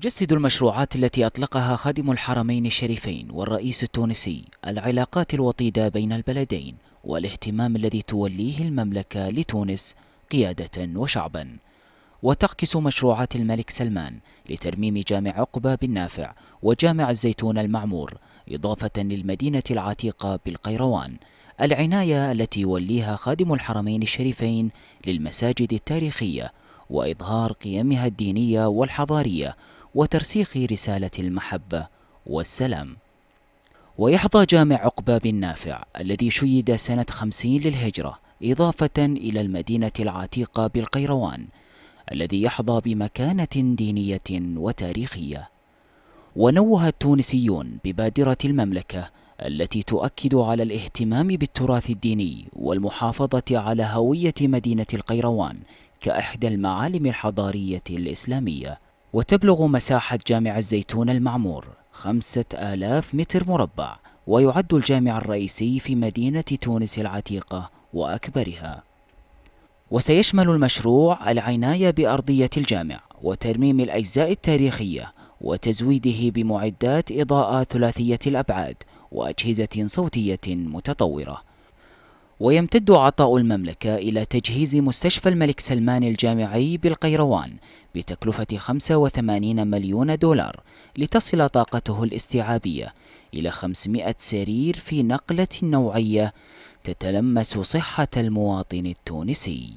تجسد المشروعات التي أطلقها خادم الحرمين الشريفين والرئيس التونسي العلاقات الوطيدة بين البلدين والاهتمام الذي توليه المملكة لتونس قيادة وشعبا. وتعكس مشروعات الملك سلمان لترميم جامع عقبة بن نافع وجامع الزيتون المعمور إضافة للمدينة العتيقة بالقيروان. العناية التي يوليها خادم الحرمين الشريفين للمساجد التاريخية وإظهار قيمها الدينية والحضارية وترسيخ رسالة المحبة والسلام. ويحظى جامع عقبة بن نافع الذي شيد سنة خمسين للهجرة إضافة إلى المدينة العتيقة بالقيروان الذي يحظى بمكانة دينية وتاريخية. ونوه التونسيون ببادرة المملكة التي تؤكد على الاهتمام بالتراث الديني والمحافظة على هوية مدينة القيروان كإحدى المعالم الحضارية الإسلامية. وتبلغ مساحة جامع الزيتون المعمور خمسة آلاف متر مربع ويعد الجامع الرئيسي في مدينة تونس العتيقة وأكبرها. وسيشمل المشروع العناية بأرضية الجامع وترميم الأجزاء التاريخية وتزويده بمعدات إضاءة ثلاثية الأبعاد وأجهزة صوتية متطورة. ويمتد عطاء المملكة إلى تجهيز مستشفى الملك سلمان الجامعي بالقيروان بتكلفة 85 مليون دولار لتصل طاقته الاستيعابية إلى 500 سرير في نقلة نوعية تتلمس صحة المواطن التونسي.